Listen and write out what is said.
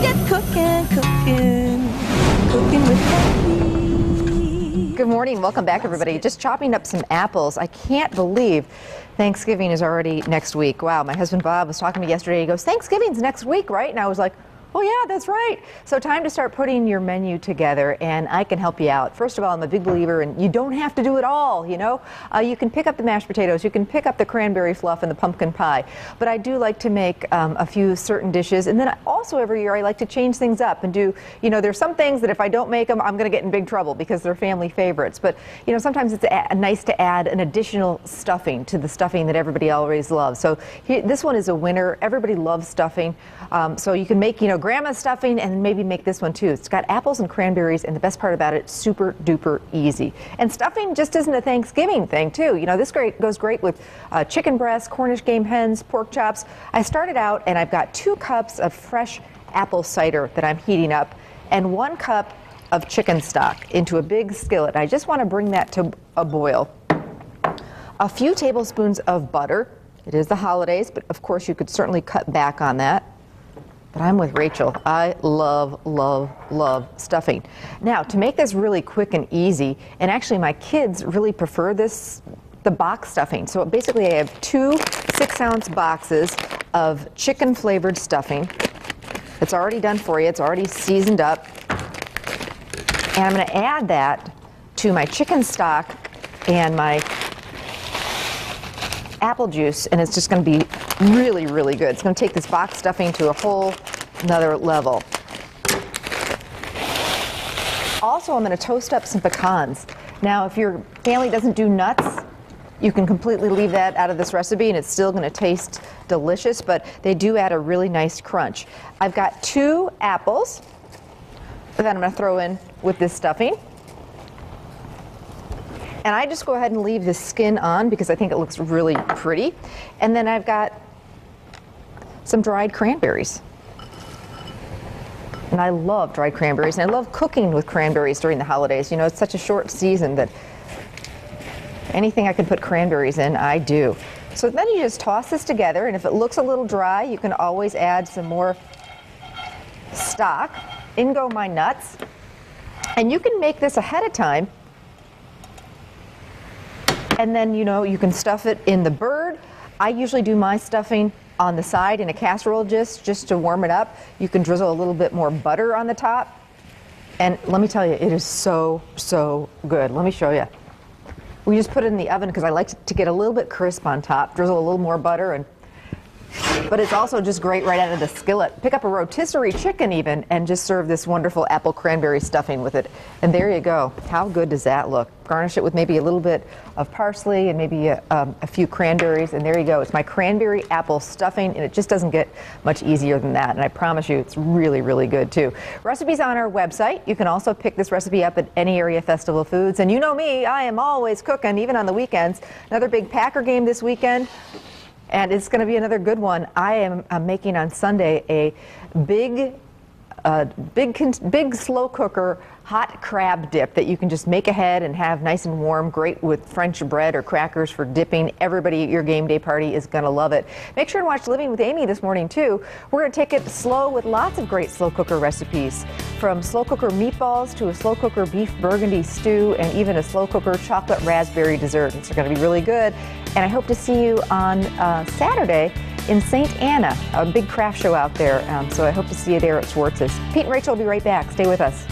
Get cooking, cooking, cooking with Kathy. Good morning. Welcome back, everybody. Just chopping up some apples. I can't believe Thanksgiving is already next week. Wow. My husband Bob was talking to me yesterday. He goes, Thanksgiving's next week, right? And I was like, Oh, yeah, that's right. So, time to start putting your menu together, and I can help you out. First of all, I'm a big believer, and you don't have to do it all, you know? Uh, you can pick up the mashed potatoes, you can pick up the cranberry fluff and the pumpkin pie, but I do like to make um, a few certain dishes. And then also, every year, I like to change things up and do, you know, there's some things that if I don't make them, I'm going to get in big trouble because they're family favorites. But, you know, sometimes it's nice to add an additional stuffing to the stuffing that everybody always loves. So, this one is a winner. Everybody loves stuffing. Um, so, you can make, you know, grandma's stuffing and maybe make this one too. It's got apples and cranberries, and the best part about it, super duper easy. And stuffing just isn't a Thanksgiving thing, too. You know, this great goes great with uh, chicken breasts, Cornish game hens, pork chops. I started out and I've got two cups of fresh apple cider that I'm heating up, and one cup of chicken stock into a big skillet. I just want to bring that to a boil. A few tablespoons of butter. It is the holidays, but of course you could certainly cut back on that. But I'm with Rachel. I love, love, love stuffing. Now, to make this really quick and easy, and actually my kids really prefer this, the box stuffing. So basically I have two six ounce boxes of chicken flavored stuffing. It's already done for you. It's already seasoned up. And I'm going to add that to my chicken stock and my apple juice, and it's just going to be really, really good. It's going to take this box stuffing to a whole another level. Also, I'm going to toast up some pecans. Now, if your family doesn't do nuts, you can completely leave that out of this recipe and it's still going to taste delicious, but they do add a really nice crunch. I've got two apples that I'm going to throw in with this stuffing. And I just go ahead and leave the skin on because I think it looks really pretty. And then I've got some dried cranberries. And I love dried cranberries, and I love cooking with cranberries during the holidays. You know, it's such a short season that anything I can put cranberries in, I do. So then you just toss this together, and if it looks a little dry, you can always add some more stock. In go my nuts. And you can make this ahead of time. And then, you know, you can stuff it in the bird. I usually do my stuffing on the side in a casserole just, just to warm it up. You can drizzle a little bit more butter on the top. And let me tell you, it is so, so good. Let me show you. We just put it in the oven because I like to get a little bit crisp on top, drizzle a little more butter and but it's also just great right out of the skillet. Pick up a rotisserie chicken even and just serve this wonderful apple cranberry stuffing with it. And there you go. How good does that look? Garnish it with maybe a little bit of parsley and maybe a, um, a few cranberries. And there you go. It's my cranberry apple stuffing and it just doesn't get much easier than that. And I promise you it's really, really good too. Recipes on our website. You can also pick this recipe up at any area Festival Foods. And you know me, I am always cooking, even on the weekends. Another big Packer game this weekend and it's going to be another good one. I am I'm making on Sunday a big, uh, big, big slow cooker hot crab dip that you can just make ahead and have nice and warm. Great with French bread or crackers for dipping. Everybody at your game day party is going to love it. Make sure to watch Living with Amy this morning too. We're going to take it slow with lots of great slow cooker recipes, from slow cooker meatballs to a slow cooker beef burgundy stew, and even a slow cooker chocolate raspberry dessert. It's going to be really good. And I hope to see you on uh, Saturday in St. Anna, a big craft show out there. Um, so I hope to see you there at Schwarz's. Pete and Rachel will be right back. Stay with us.